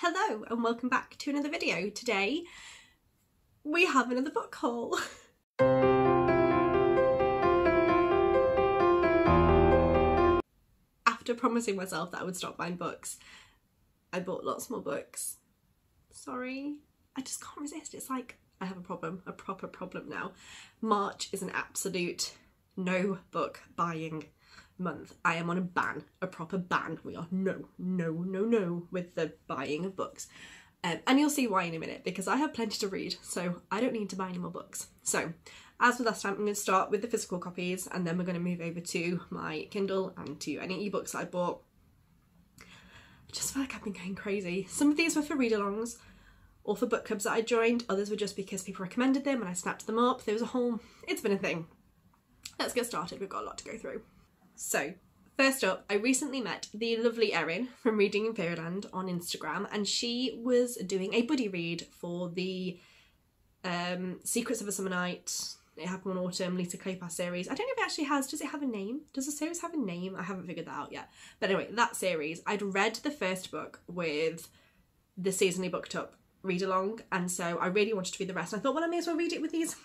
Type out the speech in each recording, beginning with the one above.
Hello and welcome back to another video. Today we have another book haul. After promising myself that I would stop buying books, I bought lots more books. Sorry, I just can't resist. It's like I have a problem, a proper problem now. March is an absolute no book buying month. I am on a ban, a proper ban. We are no, no, no, no with the buying of books. Um, and you'll see why in a minute because I have plenty to read, so I don't need to buy any more books. So, as with last time, I'm going to start with the physical copies and then we're going to move over to my Kindle and to any ebooks I bought. I just feel like I've been going crazy. Some of these were for read alongs or for book clubs that I joined, others were just because people recommended them and I snapped them up. There was a whole, it's been a thing. Let's get started, we've got a lot to go through. So, first up, I recently met the lovely Erin from Reading in Fairyland on Instagram, and she was doing a buddy read for the um, Secrets of a Summer Night. It happened one autumn, Lisa Kleypas series. I don't know if it actually has. Does it have a name? Does the series have a name? I haven't figured that out yet. But anyway, that series. I'd read the first book with the seasonally booked up read along, and so I really wanted to read the rest. And I thought, well, I may as well read it with these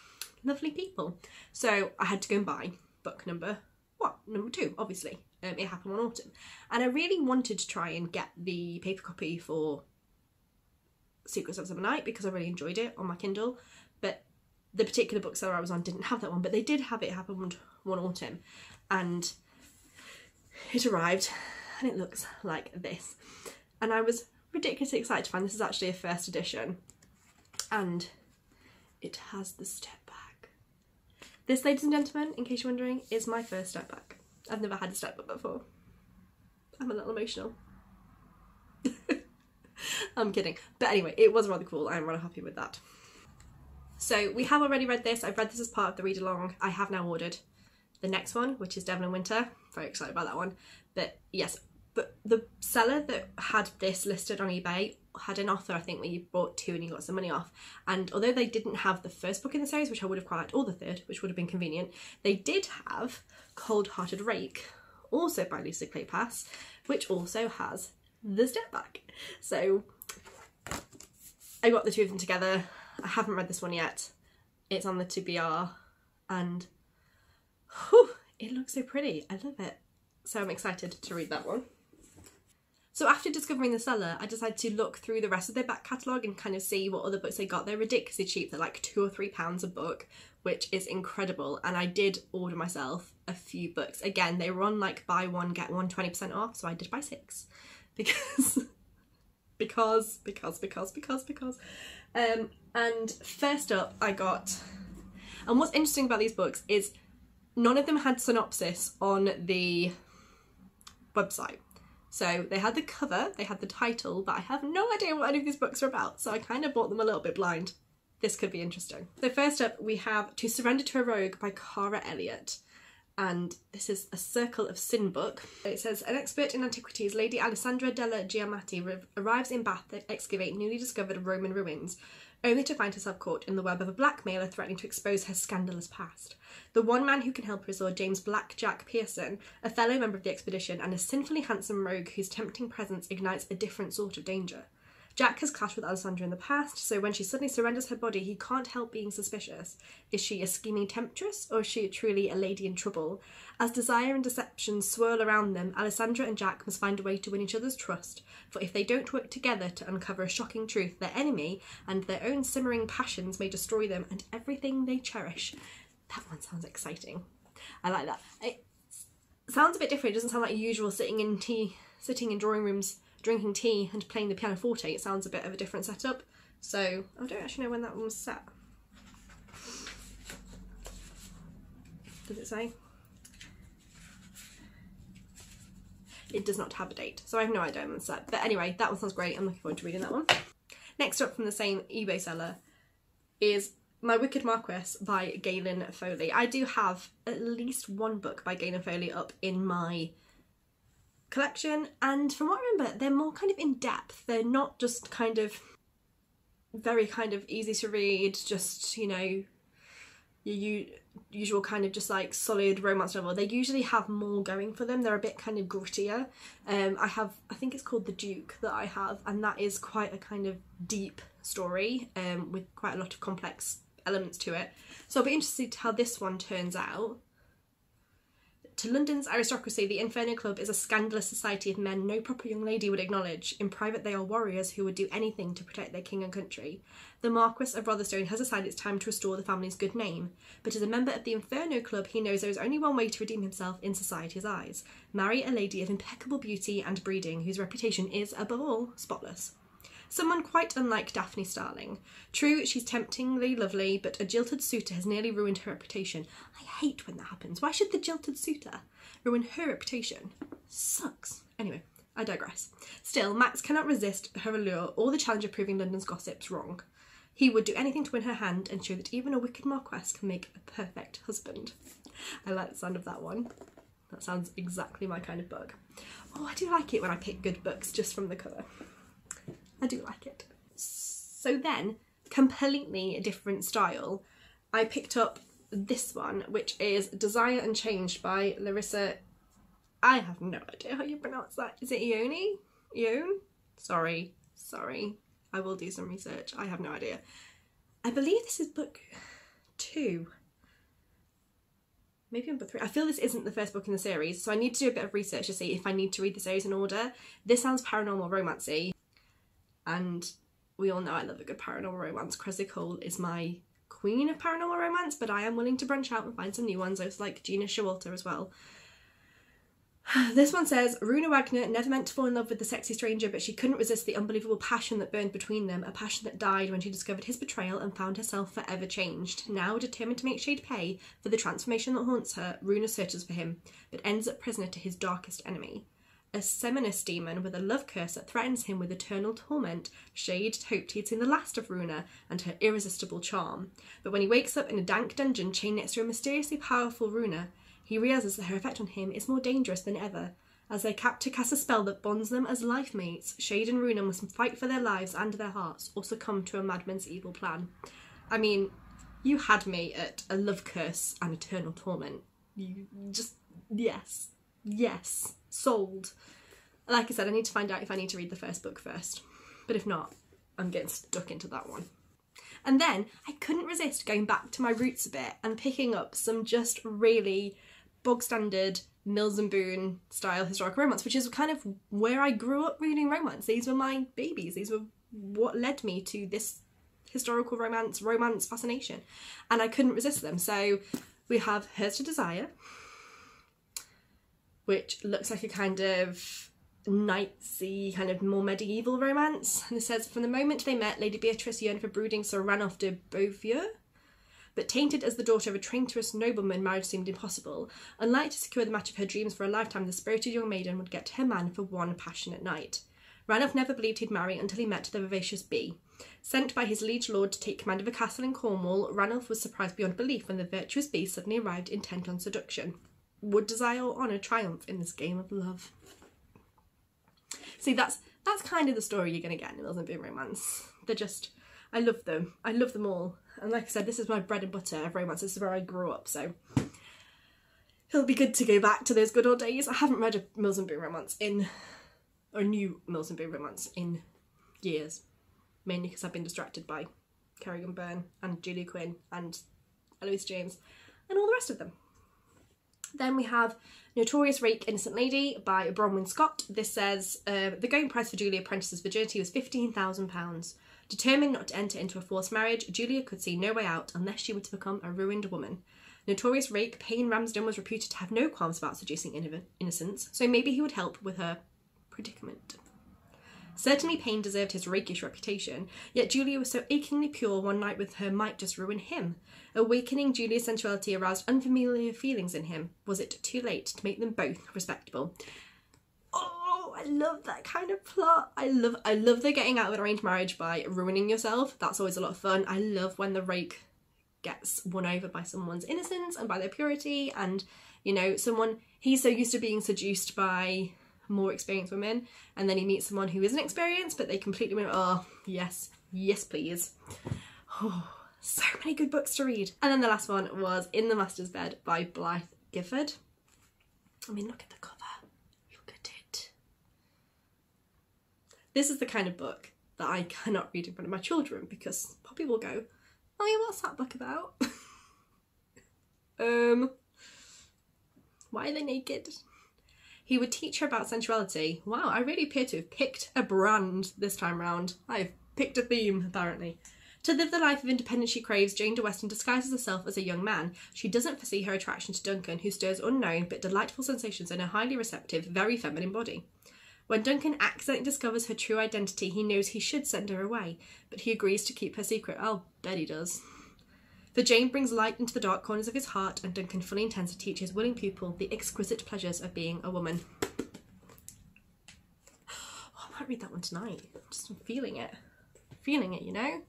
lovely people. So I had to go and buy book number well, number two, obviously. Um, it happened one autumn. And I really wanted to try and get the paper copy for Secrets of Summer Night because I really enjoyed it on my Kindle. But the particular bookseller I was on didn't have that one, but they did have it. Happened one autumn. And it arrived and it looks like this. And I was ridiculously excited to find this is actually a first edition. And it has the step this, ladies and gentlemen, in case you're wondering, is my first step back. I've never had a step back before. I'm a little emotional. I'm kidding. But anyway, it was rather cool. I'm rather happy with that. So we have already read this. I've read this as part of the read along. I have now ordered the next one, which is Devil in Winter. Very excited about that one. But yes, but the seller that had this listed on eBay had an offer, I think, where you bought two and you got some money off. And although they didn't have the first book in the series, which I would have quite liked, or the third, which would have been convenient, they did have Cold Hearted Rake, also by Lisa Kleypas, which also has the step back. So I got the two of them together. I haven't read this one yet. It's on the TBR and whew, it looks so pretty. I love it. So I'm excited to read that one. So after discovering the seller, I decided to look through the rest of their back catalogue and kind of see what other books they got. They're ridiculously cheap. They're like two or three pounds a book, which is incredible. And I did order myself a few books. Again, they were on like buy one, get one 20% off. So I did buy six because, because, because, because, because, because. Um, and first up, I got, and what's interesting about these books is none of them had synopsis on the website. So they had the cover, they had the title, but I have no idea what any of these books are about, so I kind of bought them a little bit blind. This could be interesting. So first up we have To Surrender to a Rogue by Cara Elliott. And this is a Circle of Sin book. It says, an expert in antiquities, Lady Alessandra della Giamatti arrives in Bath to excavate newly discovered Roman ruins only to find herself caught in the web of a blackmailer threatening to expose her scandalous past. The one man who can help her is Lord James Blackjack Pearson, a fellow member of the expedition and a sinfully handsome rogue whose tempting presence ignites a different sort of danger. Jack has clashed with Alessandra in the past, so when she suddenly surrenders her body, he can't help being suspicious. Is she a scheming temptress, or is she truly a lady in trouble? As desire and deception swirl around them, Alessandra and Jack must find a way to win each other's trust, for if they don't work together to uncover a shocking truth, their enemy and their own simmering passions may destroy them and everything they cherish. That one sounds exciting. I like that. It sounds a bit different. It doesn't sound like usual sitting in tea, sitting in drawing rooms drinking tea and playing the pianoforte, it sounds a bit of a different setup. So I don't actually know when that one was set. Does it say? It does not have a date, so I have no idea when it's set. But anyway, that one sounds great. I'm looking forward to reading that one. Next up from the same eBay seller is My Wicked Marquess by Gaelen Foley. I do have at least one book by Gaelen Foley up in my collection and from what I remember they're more kind of in depth they're not just kind of very kind of easy to read just you know your usual kind of just like solid romance novel. They usually have more going for them. They're a bit kind of grittier. Um, I have, I think it's called The Duke that I have, and that is quite a kind of deep story um, with quite a lot of complex elements to it. So I'll be interested to how this one turns out. To London's aristocracy, the Inferno Club is a scandalous society of men no proper young lady would acknowledge. In private, they are warriors who would do anything to protect their king and country. The Marquis of Rotherstone has decided it's time to restore the family's good name, but as a member of the Inferno Club, he knows there is only one way to redeem himself in society's eyes marry a lady of impeccable beauty and breeding whose reputation is, above all, spotless. Someone quite unlike Daphne Starling. True, she's temptingly lovely, but a jilted suitor has nearly ruined her reputation. I hate when that happens. Why should the jilted suitor ruin her reputation? Sucks. Anyway, I digress. Still, Max cannot resist her allure or the challenge of proving London's gossips wrong. He would do anything to win her hand and show that even a wicked Marquess can make a perfect husband. I like the sound of that one. That sounds exactly my kind of book. Oh, I do like it when I pick good books just from the cover. I do like it. So then, completely different style, I picked up this one, which is Desire Unchained by Larissa. I have no idea how you pronounce that. Is it Ione? Ione? Sorry, sorry. I will do some research. I have no idea. I believe this is book two. Maybe book three. I feel this isn't the first book in the series, so I need to do a bit of research to see if I need to read the series in order. This sounds paranormal romancy, and we all know I love a good paranormal romance. Kresley Cole is my queen of paranormal romance, but I am willing to branch out and find some new ones. I was like Gena Showalter as well. This one says Runa Wagner never meant to fall in love with the sexy stranger, but she couldn't resist the unbelievable passion that burned between them, a passion that died when she discovered his betrayal and found herself forever changed. Now, determined to make Shade pay for the transformation that haunts her, Runa searches for him, but ends up prisoner to his darkest enemy. A Seminus demon with a love curse that threatens him with eternal torment, Shade hoped he'd seen the last of Runa and her irresistible charm. But when he wakes up in a dank dungeon chained next to a mysteriously powerful Runa, he realizes that her effect on him is more dangerous than ever. As they capture cast a spell that bonds them as life mates, Shade and Runa must fight for their lives and their hearts, or succumb to a madman's evil plan. I mean, you had me at a love curse and eternal torment. You just yes, yes, sold. Like I said, I need to find out if I need to read the first book first, but if not, I'm getting stuck into that one. And then I couldn't resist going back to my roots a bit and picking up some just really bog standard Mills and Boon style historical romance, which is kind of where I grew up reading romance. These were my babies. These were what led me to this historical romance, romance fascination. And I couldn't resist them. So we have Hers to Desire, which looks like a kind of knightsy, kind of more medieval romance. And it says, from the moment they met, Lady Beatrice yearned for brooding Sir Ranulph de Beauvieux, but tainted as the daughter of a traitorous nobleman, marriage seemed impossible. Unlike to secure the match of her dreams for a lifetime, the spirited young maiden would get her man for one passionate night. Ranulph never believed he'd marry until he met the vivacious Bee. Sent by his liege lord to take command of a castle in Cornwall, Ranulph was surprised beyond belief when the virtuous Bee suddenly arrived intent on seduction. Would desire or honour triumph in this game of love? See, that's that's kind of the story you're going to get in Mills and Boon romance. They're just, I love them. I love them all. And like I said, this is my bread and butter of romance. This is where I grew up, so it'll be good to go back to those good old days. I haven't read a Mills and Boon romance in, or new Mills and Boon romance in years, mainly because I've been distracted by Kerrigan Byrne and Julia Quinn and Eloisa James and all the rest of them. Then we have Notorious Rake Innocent Lady by Bronwyn Scott. This says uh, the going price for Julia Prentice's virginity was £15,000. Determined not to enter into a forced marriage, Julia could see no way out unless she were to become a ruined woman. Notorious rake Payne Ramsden was reputed to have no qualms about seducing innocence, so maybe he would help with her predicament. Certainly Payne deserved his rakish reputation, yet Julia was so achingly pure one night with her might just ruin him. Awakening Julia's sensuality aroused unfamiliar feelings in him. Was it too late to make them both respectable? Oh, I love that kind of plot. I love I love the getting out of an arranged marriage by ruining yourself. That's always a lot of fun. I love when the rake gets won over by someone's innocence and by their purity and you know, someone he's so used to being seduced by more experienced women and then he meets someone who isn't experienced but they completely went oh yes yes please oh So many good books to read. And then the last one was In the Master's Bed by Blythe Gifford. I mean, look at the cover. Look at it. This is the kind of book that I cannot read in front of my children because Poppy will go, Oh yeah, what's that book about? um why are they naked? He would teach her about sensuality. Wow, I really appear to have picked a brand this time round. I've picked a theme, apparently. To live the life of independence she craves, Jane de Weston disguises herself as a young man. She doesn't foresee her attraction to Duncan, who stirs unknown but delightful sensations in a highly receptive, very feminine body. When Duncan accidentally discovers her true identity, he knows he should send her away, but he agrees to keep her secret. I'll bet he does. For Jane brings light into the dark corners of his heart, and Duncan fully intends to teach his willing pupil the exquisite pleasures of being a woman. Oh, I might read that one tonight. Just feeling it. Feeling it, you know?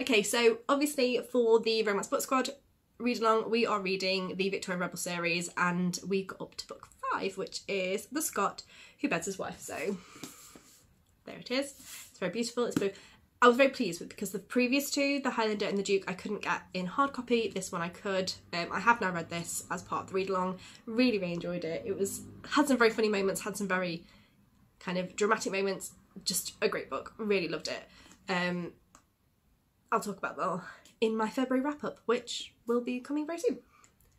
Okay, so obviously for the Romance Book Squad read along, we are reading the Victorian Rebel series, and we got up to book five, which is The Scot Who Beds His Wife. So there it is. It's very beautiful. It's blue. I was very pleased with because the previous two, the Highlander and the Duke, I couldn't get in hard copy. This one I could. Um, I have now read this as part of the read along. Really, really enjoyed it. It was had some very funny moments, had some very kind of dramatic moments. Just a great book. Really loved it. Um, I'll talk about that in my February wrap up, which will be coming very soon.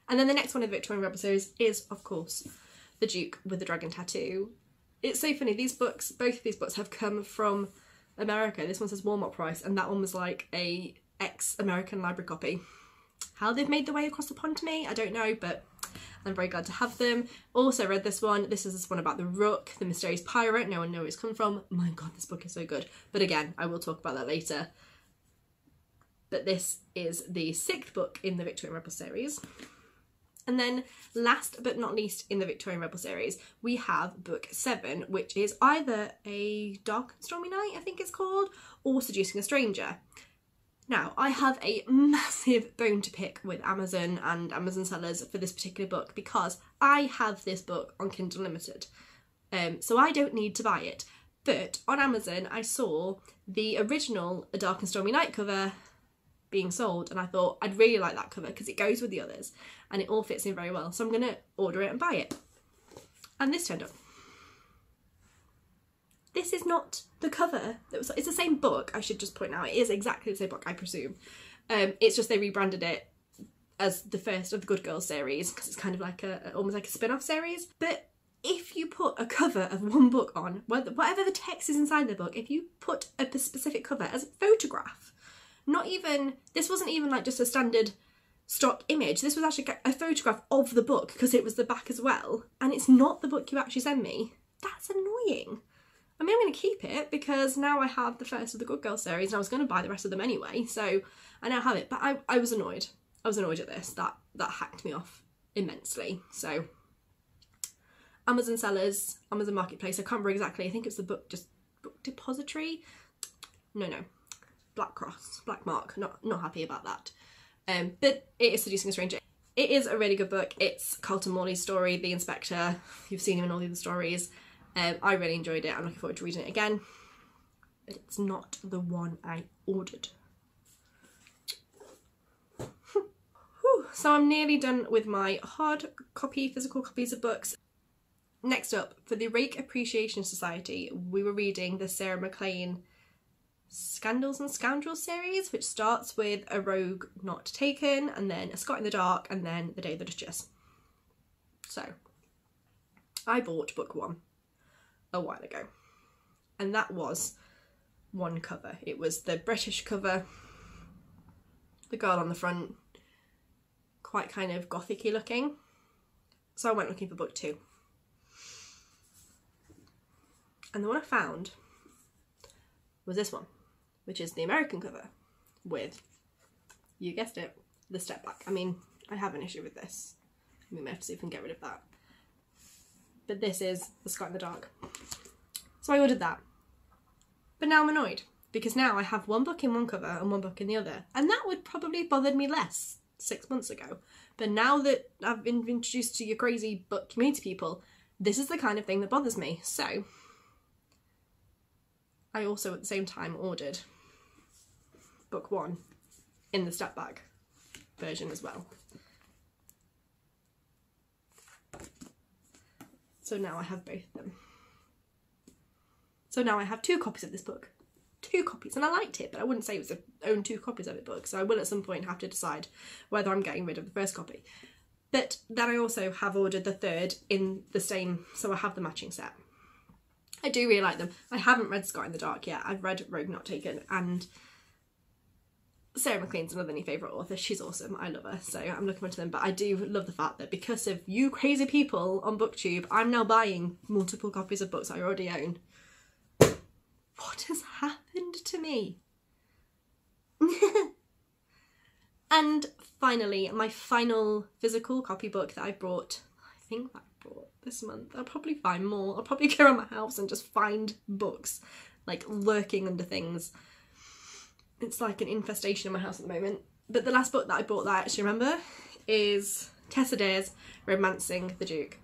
And then the next one of the Victorian Rebel series is, of course, The Duke with the Dragon Tattoo. It's so funny. These books, both of these books, have come from America. This one says Walmart price, and that one was like a ex-American library copy. How they've made their way across the pond to me, I don't know, but I'm very glad to have them. Also read this one. This is this one about the Rook, the mysterious pirate. No one knows where it's come from. My god, this book is so good. But again, I will talk about that later. But this is the sixth book in the Victorian Rebel series. And then, last but not least, in the Victorian Rebel series, we have book seven, which is either a Dark and Stormy Night, I think it's called, or Seducing a Stranger. Now, I have a massive bone to pick with Amazon and Amazon sellers for this particular book because I have this book on Kindle Unlimited. Um, so I don't need to buy it. But on Amazon, I saw the original A Dark and Stormy Night cover being sold and I thought I'd really like that cover because it goes with the others and it all fits in very well. So I'm going to order it and buy it. And this turned up. This is not the cover. That was, it's the same book, I should just point out. It is exactly the same book, I presume. Um, it's just they rebranded it as the first of the Good Girls series because it's kind of like a almost like a spin-off series. But if you put a cover of one book on, whatever the text is inside the book, if you put a specific cover as a photograph, not even, this wasn't even like just a standard stock image. This was actually a photograph of the book because it was the back as well. And it's not the book you actually send me. That's annoying. I mean, I'm going to keep it because now I have the first of the Good Girl series and I was going to buy the rest of them anyway. So I now have it. But I, I was annoyed. I was annoyed at this. That, that hacked me off immensely. So Amazon sellers, Amazon Marketplace, I can't remember exactly. I think it's the book, just book depository. No, no, Black Cross, Black Mark. Not not happy about that. Um, but it is Seducing a Stranger. It is a really good book. It's Carlton Morley's story, The Inspector. You've seen him in all the other stories. Um, I really enjoyed it. I'm looking forward to reading it again. But it's not the one I ordered. so I'm nearly done with my hard copy, physical copies of books. Next up, for the Rake Appreciation Society, we were reading the Sarah MacLean Scandals and Scoundrels series, which starts with A Rogue Not Taken, and then A Scot in the Dark, and then The Day of the Duchess. So, I bought book one a while ago, and that was one cover. It was the British cover, the girl on the front, quite kind of gothicy looking. So I went looking for book two. And the one I found was this one which is the American cover with, you guessed it, the step back. I mean, I have an issue with this. We may have to see if we can get rid of that. But this is The Scot in the Dark. So I ordered that. But now I'm annoyed because now I have one book in one cover and one book in the other. And that would probably have bothered me less six months ago. But now that I've been introduced to your crazy book community people, this is the kind of thing that bothers me. So I also at the same time ordered book one in the step back version as well. So now I have both of them. So now I have two copies of this book. Two copies, and I liked it, but I wouldn't say it was a own two copies of it book. So I will at some point have to decide whether I'm getting rid of the first copy. But then I also have ordered the third in the same, so I have the matching set. I do really like them. I haven't read Scot in the Dark yet. I've read Rogue Not Taken, and Sarah MacLean's another new favourite author. She's awesome. I love her. So I'm looking forward to them. But I do love the fact that because of you crazy people on BookTube, I'm now buying multiple copies of books I already own. What has happened to me? and finally, my final physical copybook that I brought, I think I brought this month. I'll probably find more. I'll probably go around my house and just find books like lurking under things it's like an infestation in my house at the moment. But the last book that I bought that I actually remember is Tessa Dare's Romancing the Duke.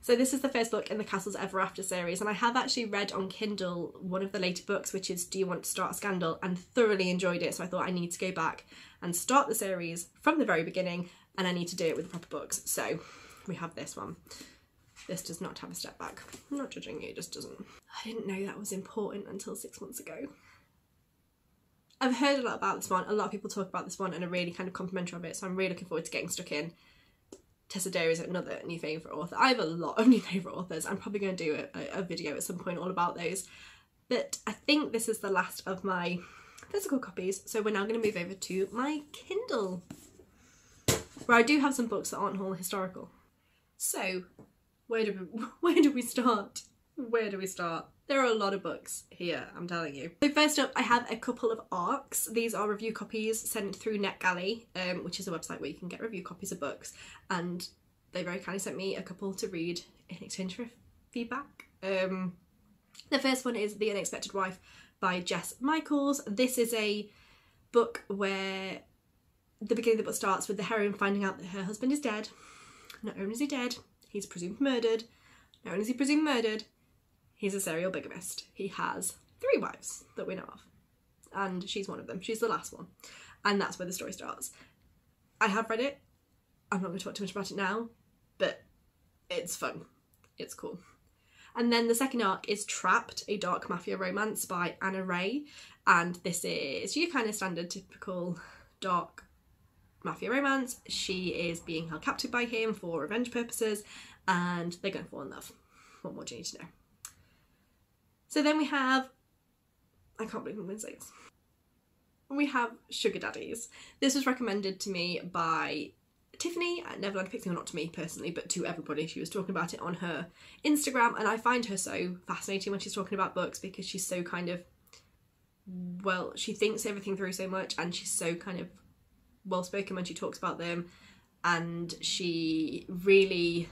So this is the first book in the Castles Ever After series, and I have actually read on Kindle one of the later books, which is Do You Want to Start a Scandal, and thoroughly enjoyed it. So I thought I need to go back and start the series from the very beginning, and I need to do it with the proper books. So we have this one. This does not have a step back. I'm not judging you, it just doesn't. I didn't know that was important until six months ago. I've heard a lot about this one. A lot of people talk about this one and are really kind of complimentary of it. So I'm really looking forward to getting stuck in. Tessa Dare is another new favourite author. I have a lot of new favourite authors. I'm probably going to do a, a video at some point all about those. But I think this is the last of my physical copies. So we're now going to move over to my Kindle. Where I do have some books that aren't all historical. So where do we, where do we start? Where do we start? There are a lot of books here, I'm telling you. So first up, I have a couple of ARCs. These are review copies sent through NetGalley, um, which is a website where you can get review copies of books. And they very kindly sent me a couple to read in exchange for feedback. Um, the first one is The Unexpected Wife by Jess Michaels. This is a book where the beginning of the book starts with the heroine finding out that her husband is dead. Not only is he dead, he's presumed murdered. Not only is he presumed murdered, he's a serial bigamist. He has three wives that we know of, and she's one of them. She's the last one, and that's where the story starts. I have read it. I'm not going to talk too much about it now, but it's fun. It's cool. And then the second arc is Trapped, a dark mafia romance by Anna Ray. And this is your kind of standard, typical dark mafia romance. She is being held captive by him for revenge purposes, and they're going to fall in love. What more do you need to know? So then we have, I can't believe I'm say this. We have Sugar Daddies. This was recommended to me by Tiffany uh, at Neverland Pixie, not to me personally, but to everybody. She was talking about it on her Instagram, and I find her so fascinating when she's talking about books because she's so kind of, well, she thinks everything through so much, and she's so kind of well spoken when she talks about them, and she really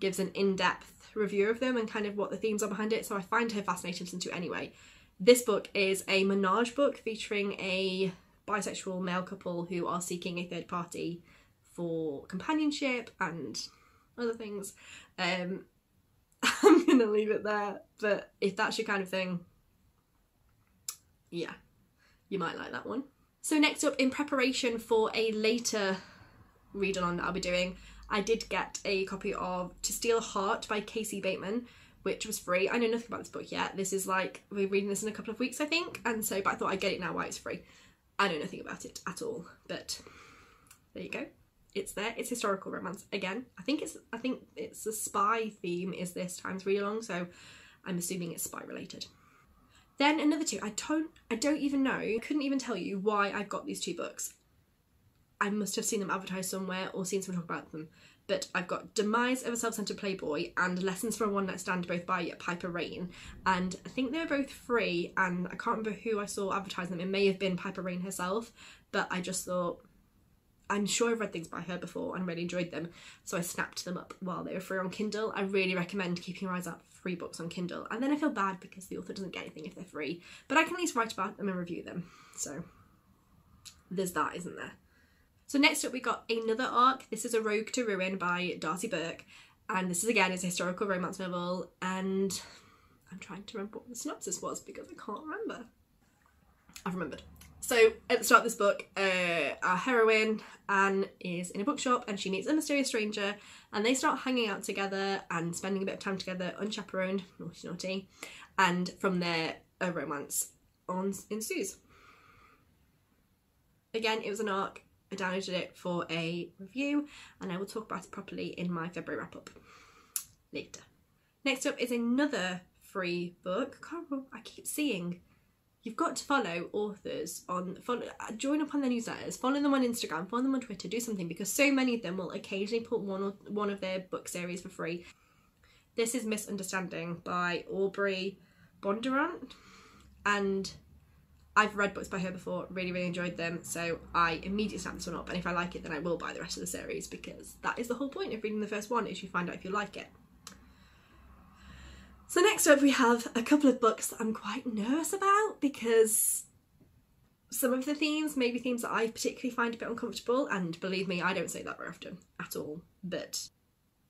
gives an in depth review of them and kind of what the themes are behind it. So I find her fascinating to listen to anyway. This book is a menage book featuring a bisexual male couple who are seeking a third party for companionship and other things. Um, I'm gonna leave it there, but if that's your kind of thing, yeah, you might like that one. So next up, in preparation for a later read along that I'll be doing, I did get a copy of To Steal a Heart by Casey Bateman, which was free. I know nothing about this book yet. This is like, we're reading this in a couple of weeks, I think. And so, but I thought I'd get it now while it's free. I know nothing about it at all, but there you go. It's there. It's historical romance again. I think it's I think it's a spy theme is this time's read along, so I'm assuming it's spy related. Then another two. I don't I don't even know. I couldn't even tell you why I've got these two books. I must have seen them advertised somewhere or seen someone talk about them. But I've got Demise of a Self-Centered Playboy and Lessons from a One Night Stand, both by Piper Rayne. And I think they're both free, and I can't remember who I saw advertising them. It may have been Piper Rayne herself, but I just thought, I'm sure I've read things by her before and really enjoyed them, so I snapped them up while they were free on Kindle. I really recommend keeping your eyes out for free books on Kindle. And then I feel bad because the author doesn't get anything if they're free, but I can at least write about them and review them. So there's that, isn't there? So next up we got another arc. This is A Rogue to Ruin by Darcy Burke. And this is again is a historical romance novel and I'm trying to remember what the synopsis was because I can't remember. I've remembered. So at the start of this book, uh, our heroine Anne is in a bookshop and she meets a mysterious stranger, and they start hanging out together and spending a bit of time together, unchaperoned, naughty naughty, and from there a romance on ensues. Again, it was an arc. I downloaded it for a review, and I will talk about it properly in my February wrap up later. Next up is another free book. I keep seeing you've got to follow authors on follow join up on their newsletters follow them on instagram follow them on twitter do something because so many of them will occasionally put one or one of their book series for free this is misunderstanding by aubrey bondurant and I've read books by her before, really, really enjoyed them, so I immediately snapped this one up. And if I like it, then I will buy the rest of the series because that is the whole point of reading the first one: is you find out if you like it. So next up we have a couple of books that I'm quite nervous about because some of the themes, maybe themes that I particularly find a bit uncomfortable, and believe me, I don't say that very often at all. But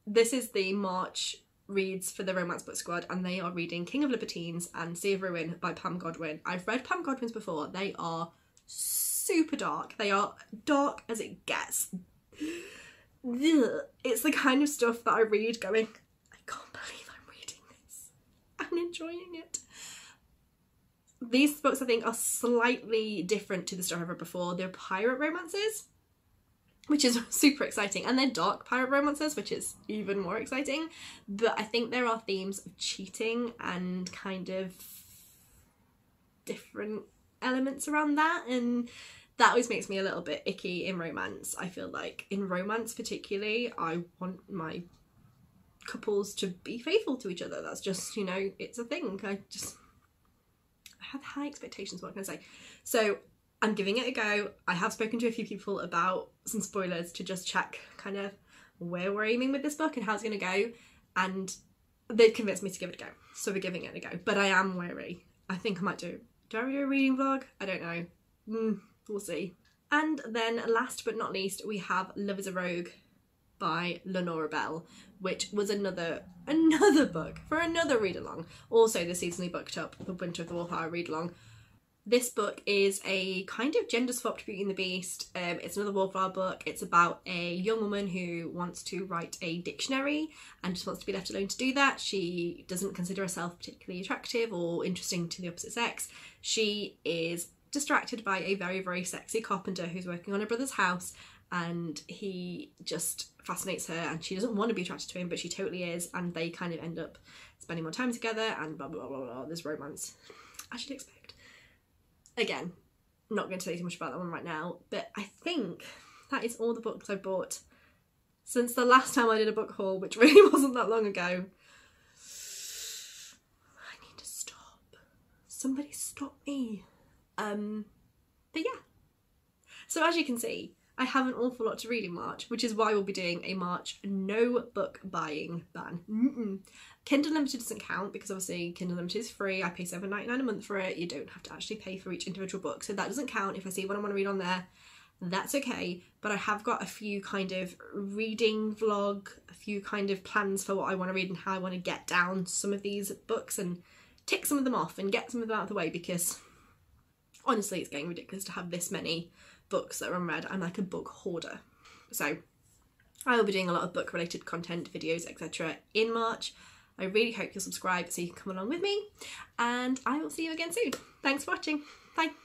this is the March reads for the Romance Book Squad, and they are reading King of Libertines and Sea of Ruin by Pam Godwin. I've read Pam Godwin's before, they are super dark, they are dark as it gets. It's the kind of stuff that I read going, I can't believe I'm reading this and enjoying it. These books, I think, are slightly different to the stuff I've read before. They're pirate romances, which is super exciting, and they're dark pirate romances, which is even more exciting. But I think there are themes of cheating and kind of different elements around that, and that always makes me a little bit icky in romance. I feel like in romance, particularly, I want my couples to be faithful to each other. That's just, you know, it's a thing. I just I have high expectations, what can I say? So I'm giving it a go. I have spoken to a few people about some spoilers to just check kind of where we're aiming with this book and how it's gonna go. And they've convinced me to give it a go. So we're giving it a go. But I am wary. I think I might do do I do a reading vlog? I don't know. Mm, we'll see. And then last but not least, we have Love is a Rogue by Lenora Bell, which was another another book for another read along. Also, the seasonally booked up the Winter of the Wallflower read along. This book is a kind of gender swapped Beauty and the Beast. Um, it's another Wallflower book. It's about a young woman who wants to write a dictionary and just wants to be left alone to do that. She doesn't consider herself particularly attractive or interesting to the opposite sex. She is distracted by a very, very sexy carpenter who's working on her brother's house and he just fascinates her and she doesn't want to be attracted to him but she totally is and they kind of end up spending more time together and blah blah blah blah, blah. there's romance as you'd expect again not going to say too much about that one right now but i think that is all the books i bought since the last time i did a book haul which really wasn't that long ago. I need to stop. Somebody stop me. Um but yeah. So as you can see I have an awful lot to read in March, which is why we'll be doing a March no book buying ban. Mm-mm. Kindle Limited doesn't count because obviously Kindle Limited is free. I pay seven ninety nine a month for it. You don't have to actually pay for each individual book, so that doesn't count. If I see what I want to read on there, that's okay. But I have got a few kind of reading vlog, a few kind of plans for what I want to read and how I want to get down some of these books and tick some of them off and get some of them out of the way because honestly, it's getting ridiculous to have this many books that are unread. I'm like a book hoarder. So I will be doing a lot of book related content, videos, etc. in March. I really hope you'll subscribe so you can come along with me. And I will see you again soon. Thanks for watching. Bye.